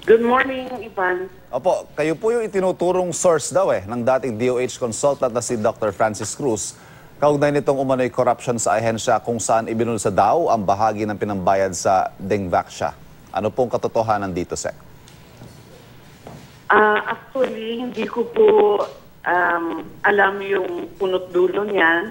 Good morning, Ivan. Opo, kayo po yung itinuturong source daw eh ng dating DOH consultant na si Dr. Francis Cruz. Kaugnay nitong umano'y corruption sa ahensya kung saan ibinulsa daw ang bahagi ng pinambayad sa Dengvaxia. Ano pong katotohanan dito, Sec? Ah, actually, hindi ko po um, alam yung punot dulo niyan.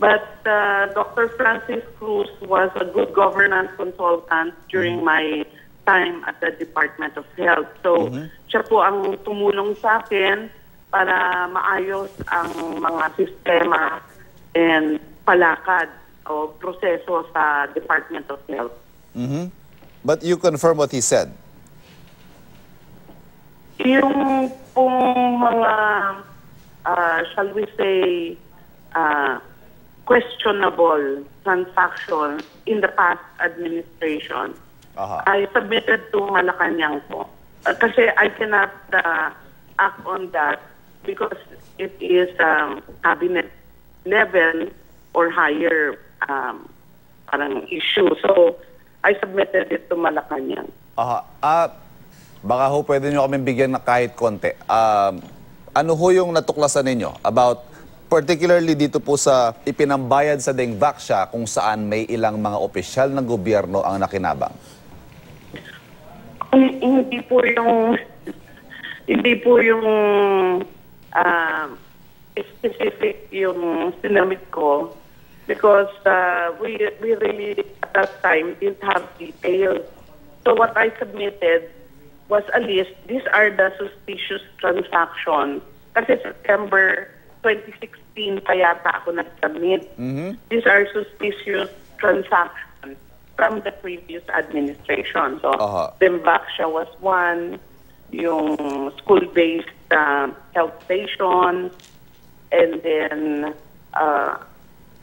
But uh, Dr. Francis Cruz was a good governance consultant during my time at the Department of Health. So, siya po ang tumulong sa akin para maayos ang mga sistema and palakad o proseso sa Department of Health. But you confirm what he said. Yung pong mga, ah, shall we say, ah, questionable transactions in the past administration, Aha. I submitted to Malacanang po. Ah, kasi I cannot ah, act on that because it is um, cabinet level or higher um, parang issue. So, I submitted it to Malacanang. Aha. Ah, baka ho pwede nyo kami bigyan na kahit konti. Um, ano ho yung natuklasan ninyo about particularly dito po sa ipinambayad sa Dengvaxia kung saan may ilang mga opisyal ng gobyerno ang nakinabang? Hin- Hindi po yung hindi po yung ah, specific yung sinamit ko because uh, we we really at that time didn't have details. So what I submitted was a list. These are the suspicious transactions. Kasi September 2016 pa yata ako nag-submit. These are suspicious transactions from the previous administration. So, Aha. Dembaksha was one, yung school-based uh, health station, and then uh,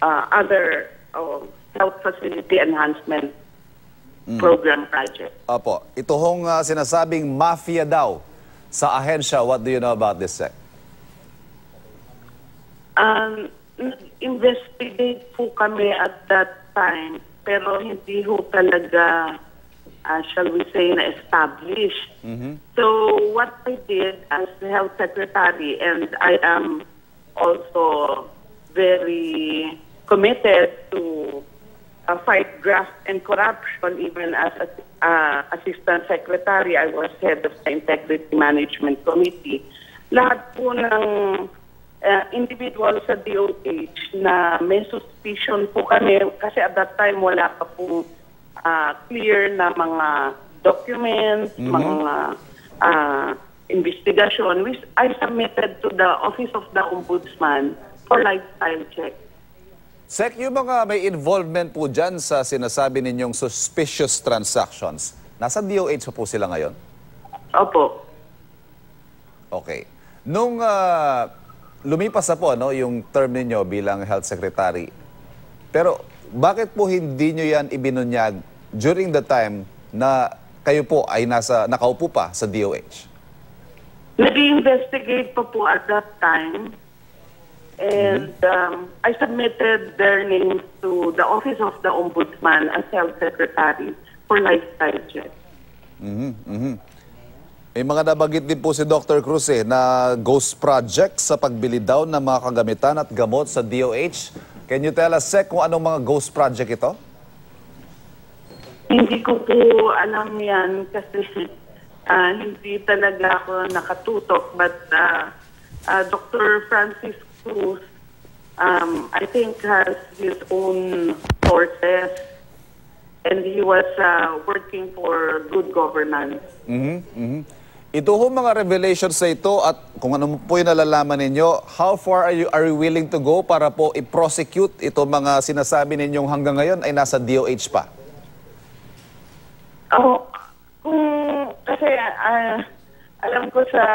uh, other uh, health facility enhancement program project. Opo, ito hong ah, sinasabing mafia daw sa ahensya. What do you know about this, Sec? Um, investigate po kami at that time, pero hindi ho talaga, uh, shall we say, na-establish. So what I did as the health secretary, and I am also very committed to uh, fight graft and corruption, even as a, uh, assistant secretary, I was head of the Integrity Management Committee. Lahat po ng uh, individual sa DOH na may suspicion po kami kasi at that time wala pa po uh, clear na mga documents, mga uh, investigation which I submitted to the Office of the Ombudsman for lifestyle check. Sec, yung mga may involvement po dyan sa sinasabi ninyong suspicious transactions, nasa DOH pa po sila ngayon? Opo. Okay. Nung ah, lumipas na po no, yung term ninyo bilang health secretary, pero bakit po hindi nyo yan ibinunyag during the time na kayo po ay nasa, nakaupo pa sa DOH? Nag-investigate pa po at that time. And um, I submitted their names to the Office of the Ombudsman as Health Secretary for lifestyle check. May mga nabanggit din po si Dr. Cruz eh, na ghost project sa pagbili daw ng mga kagamitan at gamot sa DOH. Can you tell us, Sec, kung anong mga ghost project ito? Hindi ko po alam yan kasi ah, hindi talaga ako nakatutok. But uh, uh, Dr. Francis Cruz, um, I think has his own sources and he was uh, working for good governance. Ito ho mga revelations sa ito at kung ano po yung nalalaman ninyo, how far are you, are you willing to go para po i-prosecute ito mga sinasabi ninyong hanggang ngayon ay nasa DOH pa? Ako, kung, kasi ah, alam ko sa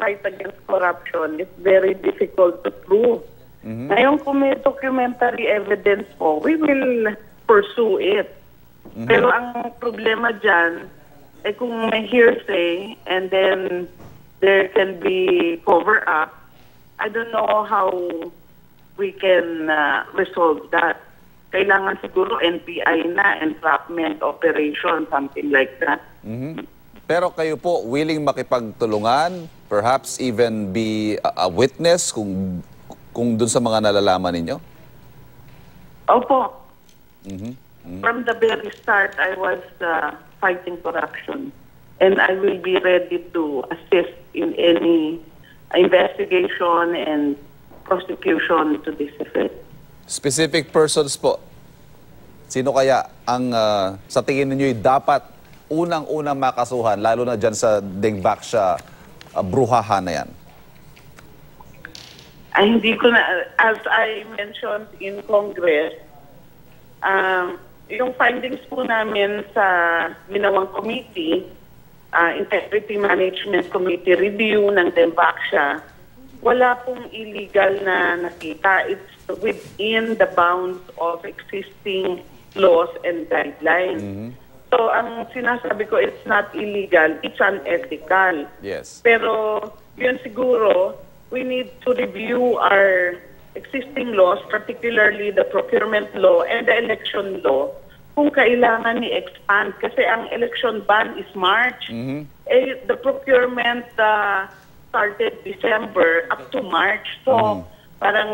fight against corruption, it's very difficult to prove. Ngayon kung may documentary evidence po, we will pursue it. Pero ang problema dyan, kung may hearsay and then there can be cover up, I don't know how we can uh, resolve that. Kailangan siguro NPI na, entrapment operation, something like that. Pero kayo po, willing makipagtulungan, perhaps even be a, a witness kung, kung dun sa mga nalalaman ninyo? Opo. From the very start, I was uh, fighting corruption. And I will be ready to assist in any investigation and prosecution to this effect. Specific persons po, sino kaya ang ah, sa tingin ninyo dapat unang-unang makasuhan, lalo na dyan sa Dingbaksya uh, bruhahan na yan? Ay, hindi ko na, as I mentioned in Congress, um, yung findings po namin sa ginawang committee, uh, Integrity Management Committee review ng Dembaksya, wala pong illegal na nakita. It's within the bounds of existing laws and guidelines. So, ang sinasabi ko, it's not illegal, it's unethical. Yes. Pero yun siguro, we need to review our existing laws, particularly the procurement law and the election law, kung kailangan ni-expand. Kasi ang election ban is March. Eh, the procurement uh, started December up to March. So, parang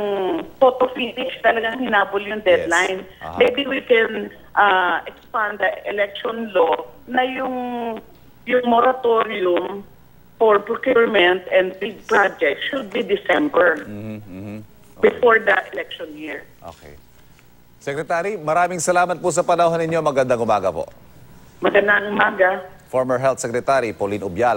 photo finish talagang hinabol yung deadline. Aha. Maybe we can uh, expand the election law na yung yung moratorium for procurement and big projects should be December before the election year. Okay. Secretary, maraming salamat po sa panahon ninyo. Magandang umaga po. Magandang umaga. Former Health Secretary Pauline Ubial.